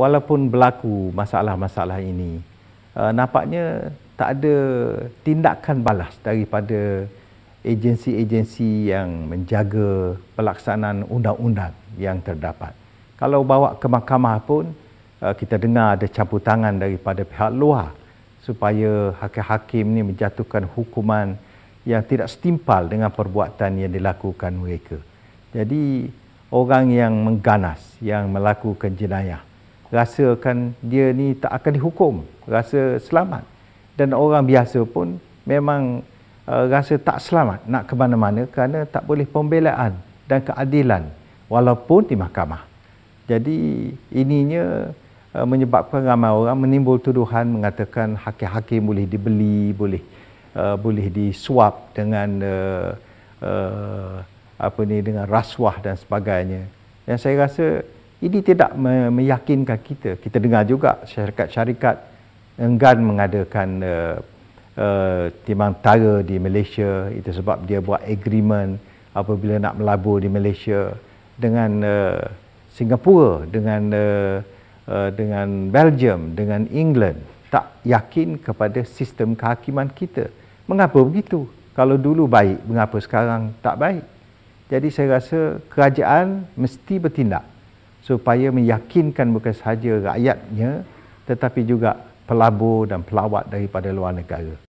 walaupun berlaku masalah-masalah ini, uh, nampaknya tak ada tindakan balas daripada agensi-agensi yang menjaga pelaksanaan undang-undang yang terdapat. Kalau bawa ke mahkamah pun, uh, kita dengar ada campur tangan daripada pihak luar supaya hakim-hakim ini menjatuhkan hukuman yang tidak setimpal dengan perbuatan yang dilakukan mereka. Jadi orang yang mengganas, yang melakukan jenayah, rasakan dia ni tak akan dihukum, rasa selamat. Dan orang biasa pun memang uh, rasa tak selamat nak ke mana-mana kerana tak boleh pembelaan dan keadilan walaupun di mahkamah. Jadi ininya uh, menyebabkan ramai orang menimbul tuduhan mengatakan hakim-hakim boleh dibeli, boleh uh, boleh disuap dengan uh, uh, apa ni dengan rasuah dan sebagainya. Yang saya rasa ini tidak meyakinkan kita. Kita dengar juga syarikat-syarikat enggan mengadakan uh, uh, timang tara di Malaysia. Itu sebab dia buat agreement apabila nak melabur di Malaysia dengan uh, Singapura dengan uh, uh, dengan Belgium dengan England. Tak yakin kepada sistem kehakiman kita. Mengapa begitu? Kalau dulu baik mengapa sekarang tak baik? Jadi saya rasa kerajaan mesti bertindak supaya meyakinkan bukan sahaja rakyatnya tetapi juga pelabur dan pelawat daripada luar negara